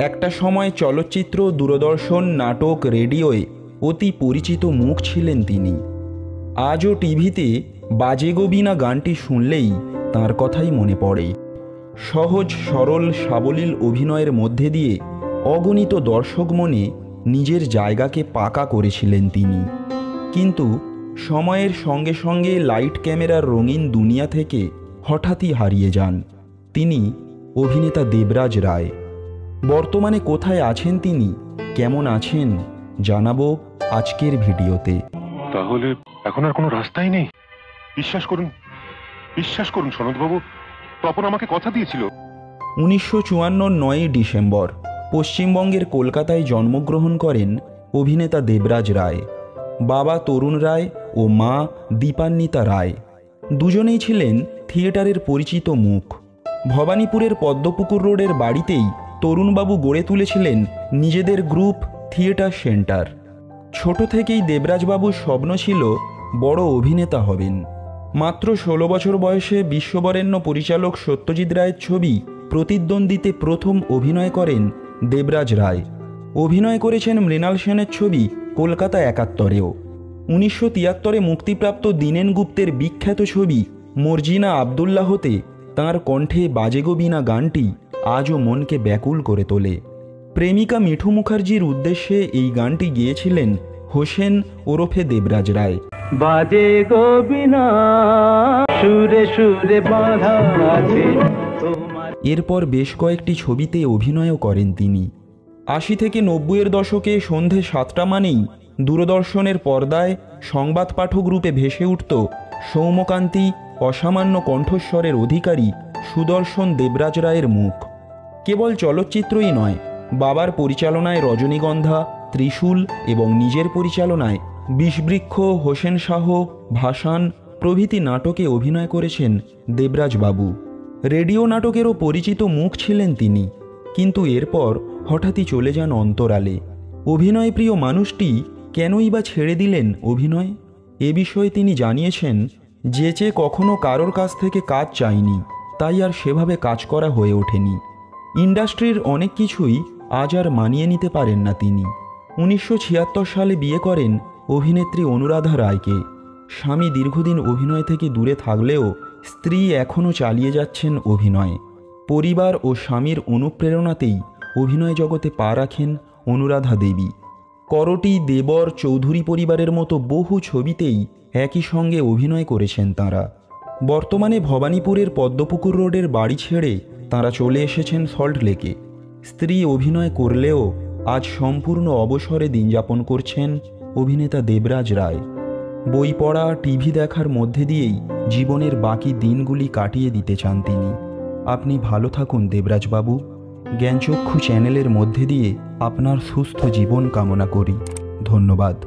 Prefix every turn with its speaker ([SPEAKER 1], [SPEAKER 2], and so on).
[SPEAKER 1] একটা সময় চলচ্চিত্র, দূরদর্শন, নাটক, রেডিওয়ে অতি পরিচিত মুখ ছিলেন তিনি। আজও টিভিতে বাজে গোবিনা গানটি শুনলেই তার কথাই মনে পড়ে। সহজ, সরল, সাবলীল অভিনয়ের মধ্যে দিয়ে অগণিত দর্শক মনে নিজের জায়গাকে পাকা করেছিলেন তিনি। কিন্তু সময়ের সঙ্গে সঙ্গে লাইট ক্যামেরার রঙিন দুনিয়া থেকে হঠাৎই হারিয়ে যান। তিনি অভিনেতা দেবরাজ রায়। বর্তমানে কোথায় আছেন তিনি? কেমন আছেন? জানাব আজকের ভিডিওতে।
[SPEAKER 2] তাহলে এখন আর কোনো রাস্তাই নেই? বিশ্বাস করুন বিশ্বাস করুন সনদবাবু তপন আমাকে কথা দিয়েছিল।
[SPEAKER 1] উনিশশো চুয়ান্নর নয়ই ডিসেম্বর পশ্চিমবঙ্গের কলকাতায় জন্মগ্রহণ করেন অভিনেতা দেবরাজ রায় বাবা তরুণ রায় ও মা দীপান্বিতা রায়। দুজনেই ছিলেন থিয়েটারের পরিচিত মুখ। ভবানীপুরের পদ্মপুকুর রোডের বাড়িতেই তরুণবাবু গড়ে তুলেছিলেন নিজেদের গ্রুপ থিয়েটার সেন্টার। ছোট থেকেই দেবরাজবাবুর স্বপ্ন ছিল বড় অভিনেতা হবেন। মাত্র ষোলো বছর বয়সে বিশ্ববরেণ্য পরিচালক সত্যজিৎ রায়ের ছবি প্রতিদ্বন্দ্বিতে প্রথম অভিনয় করেন দেবরাজ রায়। অভিনয় করেছেন মৃণাল সেনের ছবি কলকাতা একাত্তরেও। উনিশশো তিয়াত্তরে মুক্তিপ্রাপ্ত দীনেন গুপ্তের বিখ্যাত ছবি মর্জিনা আবদুল্লাহতে তাঁর কণ্ঠে বাজেগোবিনা গানটি আজও মনকে ব্যাকুল করে তোলে। প্রেমিকা মিঠু মুখার্জির উদ্দেশ্যে এই গানটি গিয়েছিলেন হোসেন ওরফে দেবরাজ রায়।
[SPEAKER 3] বাজে গোবিনা সুরে সুরে বাঁধা আছে
[SPEAKER 1] এরপর বেশ কয়েকটি ছবিতে অভিনয়ও করেন তিনি। আশি থেকে নব্বইয়ের দশকে সন্ধে সাতটা মানেই দূরদর্শনের পর্দায় সংবাদ পাঠক রূপে ভেসে উঠত সৌমকান্তি অসামান্য কণ্ঠস্বরের অধিকারী সুদর্শন দেবরাজ রায়ের মুখ। কেবল চলচ্চিত্রই নয়, বাবার পরিচালনায় রজনীগন্ধা, ত্রিশূল এবং নিজের পরিচালনায় বিষবৃক্ষ, হোসেন শাহ, ভাসান প্রভৃতি নাটকে অভিনয় করেছেন দেবরাজ বাবু। রেডিও নাটকেরও পরিচিত মুখ ছিলেন তিনি, কিন্তু এরপর হঠাৎই চলে যান অন্তরালে। অভিনয়প্রিয় মানুষটি কেনই বা ছেড়ে দিলেন অভিনয়? এ বিষয়ে তিনি জানিয়েছেন যে চেয়ে কখনো কারোর কাছ থেকে কাজ চাইনি, তাই আর সেভাবে কাজ করা হয়ে ওঠেনি। ইন্ডাস্ট্রির অনেক কিছুই আজ আর মানিয়ে নিতে পারেন না তিনি। উনিশশো ছিয়াত্তর সালে বিয়ে করেন অভিনেত্রী অনুরাধা রায়কে। স্বামী দীর্ঘদিন অভিনয় থেকে দূরে থাকলেও স্ত্রী এখনও চালিয়ে যাচ্ছেন অভিনয়। পরিবার ও স্বামীর অনুপ্রেরণাতেই অভিনয় জগতে পা রাখেন অনুরাধা দেবী। করটি দেবর চৌধুরী পরিবারের মতো বহু ছবিতেই একই সঙ্গে অভিনয় করেছেন তাঁরা। বর্তমানে ভবানীপুরের পদ্মপুকুর রোডের বাড়ি ছেড়ে তাঁরা চলে এসেছেন সল্ট লেকে। স্ত্রী অভিনয় করলেও আজ সম্পূর্ণ অবসরে দিন যাপন করছেন অভিনেতা দেবরাজ রায়। বই পড়া, টিভি দেখার মধ্যে দিয়েই জীবনের বাকি দিনগুলি কাটিয়ে দিতে চান তিনি। আপনি ভালো থাকুন দেবরাজবাবু জ্ঞানচক্ষু চ্যানেলের মধ্যে দিয়ে আপনার সুস্থ জীবন কামনা করি। ধন্যবাদ।